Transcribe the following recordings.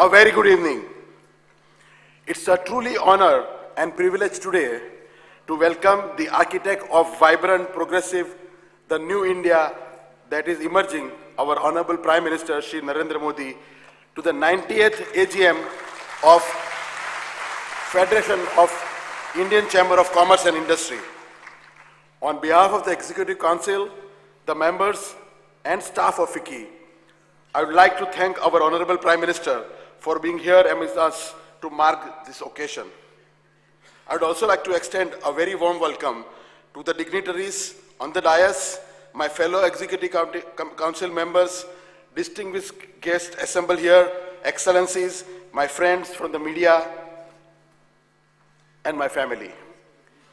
A very good evening. It's a truly honor and privilege today to welcome the architect of vibrant, progressive, the new India that is emerging, our Honorable Prime Minister Shri Narendra Modi, to the 90th AGM of Federation of Indian Chamber of Commerce and Industry. On behalf of the Executive Council, the members and staff of FICCI, I would like to thank our Honorable Prime Minister for being here amidst us to mark this occasion. I would also like to extend a very warm welcome to the dignitaries on the dais, my fellow Executive Council members, distinguished guests assembled here, excellencies, my friends from the media, and my family.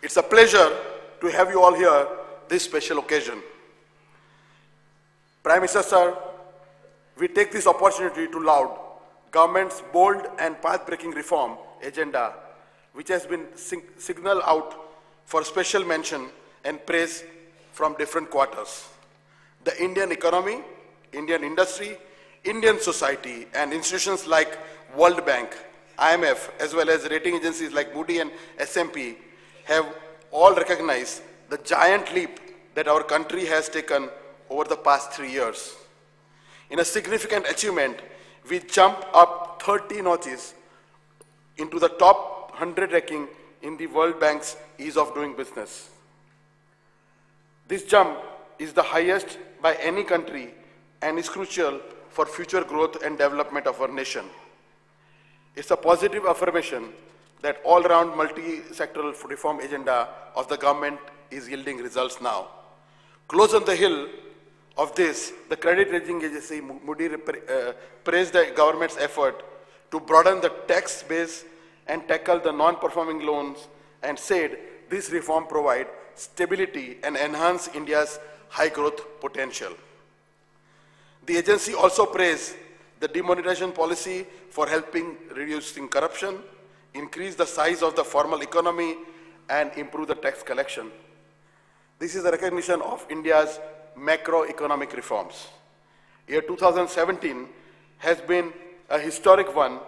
It's a pleasure to have you all here this special occasion. Prime Minister Sir, we take this opportunity to laud government's bold and path-breaking reform agenda, which has been signaled out for special mention and praise from different quarters. The Indian economy, Indian industry, Indian society, and institutions like World Bank, IMF, as well as rating agencies like Moody and S&P have all recognized the giant leap that our country has taken over the past three years. In a significant achievement, we jumped up 30 notches into the top 100 ranking in the World Bank's ease of doing business. This jump is the highest by any country and is crucial for future growth and development of our nation. It's a positive affirmation that all-round multi-sectoral reform agenda of the government is yielding results now. Close on the hill of this, the credit rating agency Moody uh, praised the government's effort to broaden the tax base and tackle the non-performing loans and said this reform provide stability and enhance India's high growth potential. The agency also praised the demonetization policy for helping reducing corruption, increase the size of the formal economy, and improve the tax collection. This is a recognition of India's macroeconomic reforms. Year 2017 has been a historic one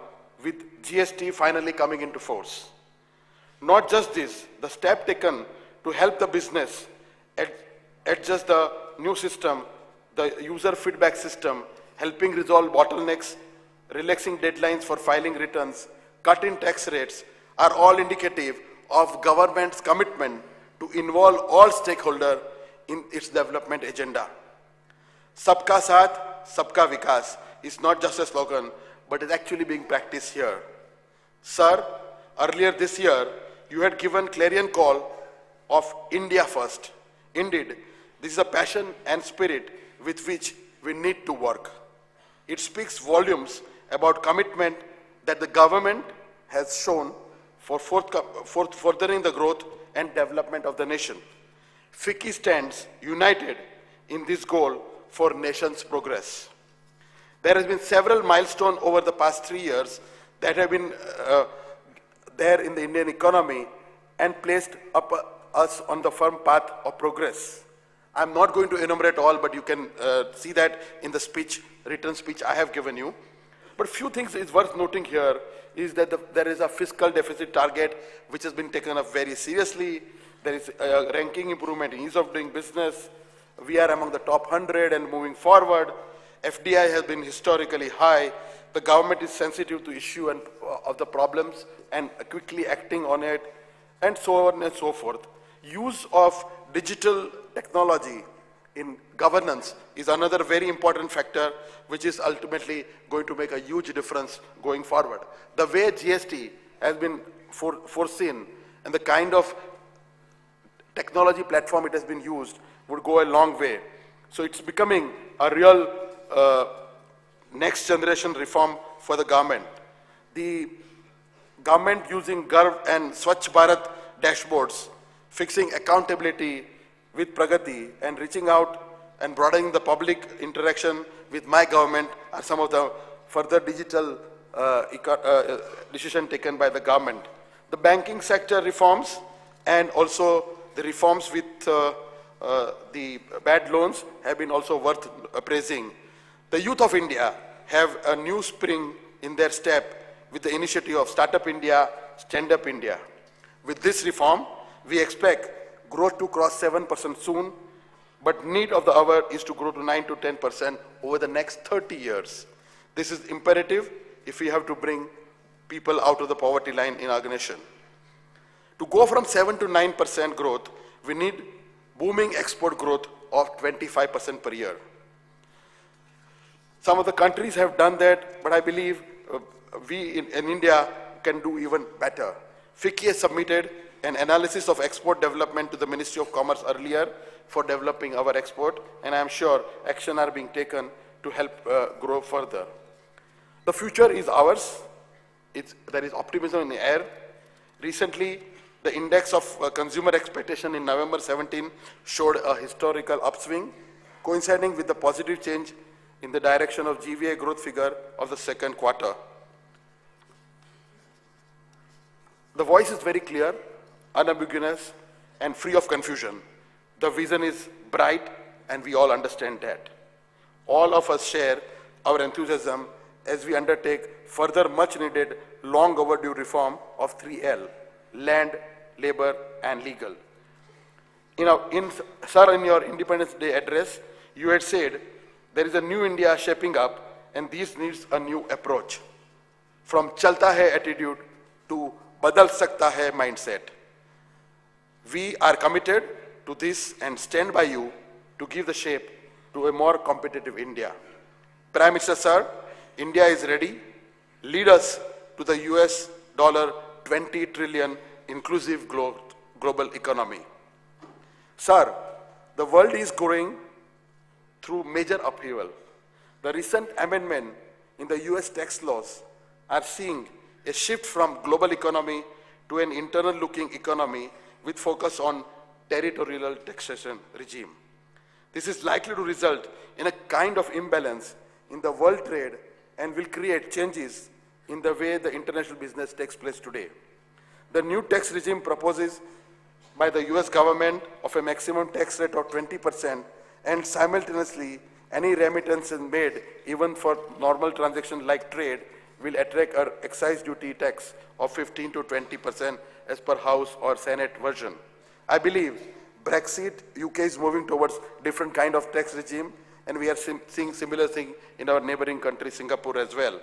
with GST finally coming into force. Not just this, the step taken to help the business adjust the new system, the user feedback system, helping resolve bottlenecks, relaxing deadlines for filing returns, cutting tax rates, are all indicative of government's commitment to involve all stakeholders in its development agenda. Sabka Saath, Sabka Vikas is not just a slogan, but is actually being practiced here. Sir, earlier this year, you had given clarion call of India first. Indeed, this is a passion and spirit with which we need to work. It speaks volumes about commitment that the government has shown for, for furthering the growth and development of the nation. FICCI stands united in this goal for nation's progress. There has been several milestones over the past three years that have been uh, there in the Indian economy and placed up, uh, us on the firm path of progress. I'm not going to enumerate all, but you can uh, see that in the speech, written speech I have given you. But few things is worth noting here is that the, there is a fiscal deficit target which has been taken up very seriously. There is a ranking improvement in ease of doing business. We are among the top 100 and moving forward. FDI has been historically high. The government is sensitive to issue and, uh, of the problems and quickly acting on it, and so on and so forth. Use of digital technology in governance is another very important factor which is ultimately going to make a huge difference going forward. The way GST has been for, foreseen and the kind of technology platform it has been used would go a long way. So it's becoming a real uh, next generation reform for the government. The government using GARV and Swachh Bharat dashboards, fixing accountability with Pragati and reaching out and broadening the public interaction with my government are some of the further digital uh, uh, decision taken by the government. The banking sector reforms and also the reforms with uh, uh the bad loans have been also worth appraising. The youth of India have a new spring in their step with the initiative of Startup India, Stand Up India. With this reform, we expect growth to cross 7% soon, but need of the hour is to grow to 9 to 10% over the next 30 years. This is imperative if we have to bring people out of the poverty line in our nation. To go from 7 to 9% growth, we need booming export growth of 25% per year. Some of the countries have done that, but I believe uh, we in, in, India can do even better. FICCI has submitted an analysis of export development to the Ministry of Commerce earlier for developing our export, and I'm sure action are being taken to help uh, grow further. The future is ours. It's, there is optimism in the air. Recently, the index of uh, consumer expectation in November 17 showed a historical upswing, coinciding with the positive change in the direction of GVA growth figure of the second quarter. The voice is very clear, unambiguous, and free of confusion. The vision is bright, and we all understand that. All of us share our enthusiasm as we undertake further much needed, long overdue reform of 3L, land, labor, and legal. You know, in, sir, in your Independence Day address, you had said there is a new India shaping up, and this needs a new approach. From chalta hai attitude to badal sakta hai mindset. We are committed to this and stand by you to give the shape to a more competitive India. Prime Minister, sir, India is ready. Lead us to the US dollar 20 trillion inclusive global economy. Sir, the world is growing through major upheaval. The recent amendment in the US tax laws are seeing a shift from global economy to an internal looking economy with focus on territorial taxation regime. This is likely to result in a kind of imbalance in the world trade and will create changes in the way the international business takes place today. The new tax regime proposes by the US government of a maximum tax rate of 20% and simultaneously any remittances made even for normal transactions like trade will attract an excise duty tax of 15 to 20% as per House or Senate version. I believe Brexit, UK is moving towards different kind of tax regime and we are sim seeing similar thing in our neighboring country, Singapore as well.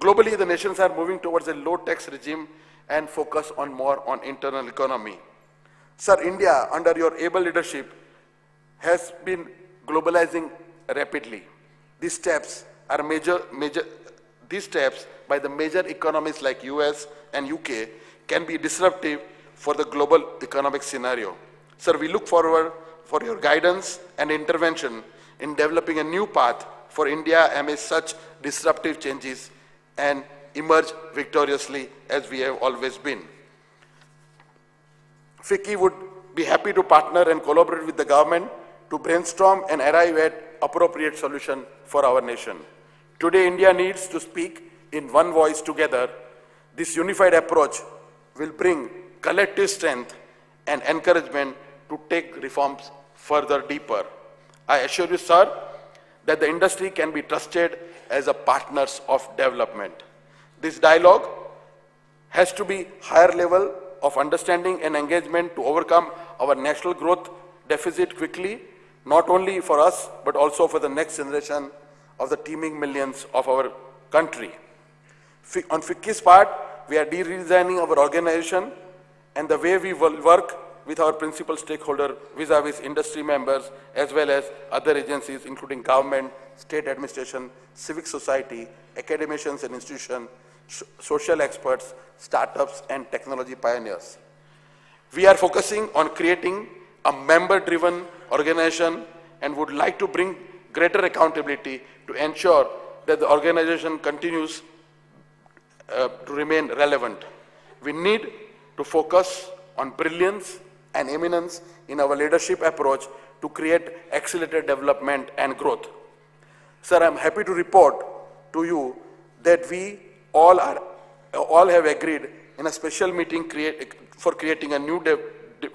Globally, the nations are moving towards a low tax regime and focus on more on internal economy. Sir, India, under your able leadership, has been globalizing rapidly. These steps are major, major, these steps by the major economies like US and UK can be disruptive for the global economic scenario. Sir, we look forward for your guidance and intervention in developing a new path for India amidst such disruptive changes and emerge victoriously as we have always been. FICCI would be happy to partner and collaborate with the government to brainstorm and arrive at appropriate solution for our nation. Today, India needs to speak in one voice together. This unified approach will bring collective strength and encouragement to take reforms further deeper. I assure you, sir, that the industry can be trusted as a partners of development. This dialogue has to be higher level of understanding and engagement to overcome our national growth deficit quickly, not only for us, but also for the next generation of the teeming millions of our country. On FICCI's part, we are de-redesigning our organization and the way we will work with our principal stakeholder vis-a-vis -vis industry members as well as other agencies including government, state administration, civic society, academicians and institutions, social experts, startups, and technology pioneers. We are focusing on creating a member-driven organization and would like to bring greater accountability to ensure that the organization continues uh, to remain relevant. We need to focus on brilliance and eminence in our leadership approach to create accelerated development and growth. Sir, I'm happy to report to you that we all, are, all have agreed in a special meeting create, for creating a new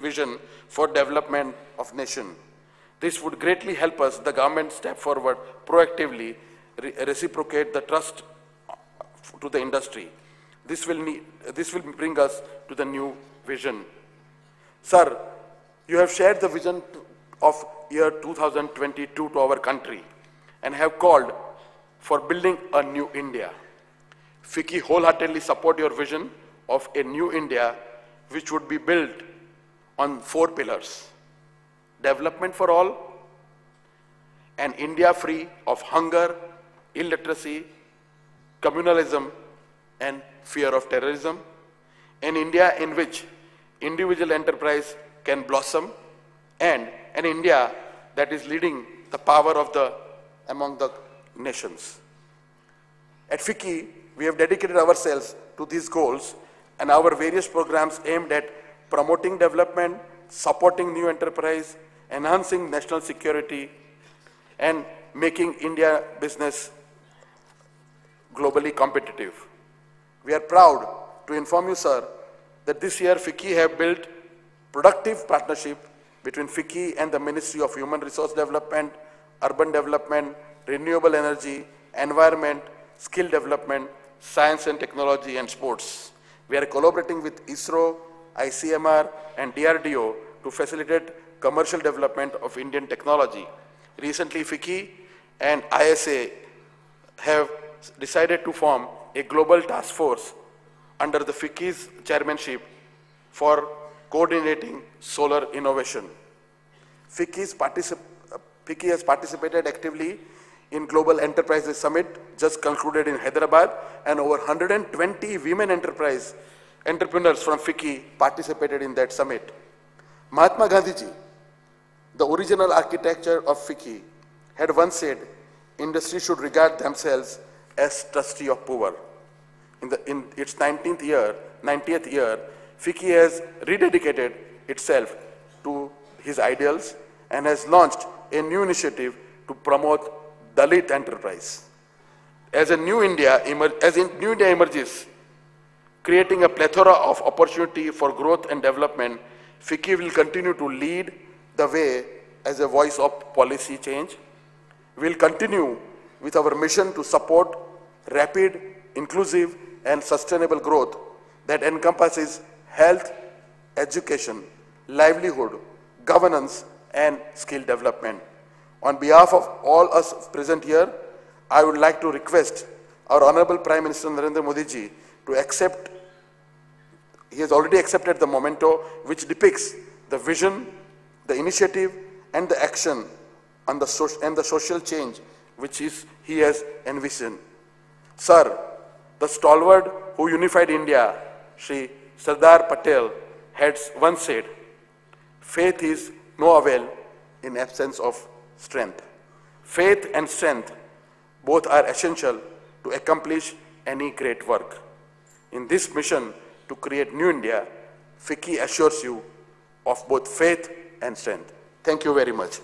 vision for development of nation. This would greatly help us, the government, step forward proactively, re reciprocate the trust to the industry. This will, need, this will bring us to the new vision. Sir, you have shared the vision of year 2022 to our country and have called for building a new India. FICCI wholeheartedly support your vision of a new India which would be built on four pillars. Development for all, an India free of hunger, illiteracy, communalism, and fear of terrorism. An India in which individual enterprise can blossom, and an India that is leading the power of the among the nations. At FICCI, we have dedicated ourselves to these goals and our various programs aimed at promoting development, supporting new enterprise, enhancing national security, and making India business globally competitive. We are proud to inform you, sir, that this year FICCI have built productive partnership between FICCI and the Ministry of Human Resource Development, Urban Development, Renewable Energy, Environment, Skill Development, Science and Technology, and Sports. We are collaborating with ISRO, ICMR, and DRDO to facilitate commercial development of Indian technology. Recently, FICCI and ISA have decided to form a global task force under the FICCI's chairmanship for coordinating solar innovation. FICCI, particip uh, FICCI has participated actively in Global Enterprises Summit just concluded in Hyderabad and over 120 women enterprise entrepreneurs from FICCI participated in that summit. Mahatma Gandhi the original architecture of FICCI, had once said industry should regard themselves as trustee of poor. In, the, in its 19th year, 90th year, FICCI has rededicated itself to his ideals and has launched a new initiative to promote Dalit enterprise. As a new India, as in new India emerges, creating a plethora of opportunity for growth and development, FICCI will continue to lead the way as a voice of policy change. We will continue with our mission to support rapid, inclusive, and sustainable growth that encompasses health, education, livelihood, governance, and skill development. On behalf of all us present here, I would like to request our Honorable Prime Minister Narendra Modi ji to accept, he has already accepted the memento which depicts the vision, the initiative and the action and the, so and the social change which is, he has envisioned. Sir, the stalwart who unified India, Sri Sardar Patel, had once said, faith is no avail in absence of strength. Faith and strength both are essential to accomplish any great work. In this mission to create New India, FICCI assures you of both faith and strength. Thank you very much.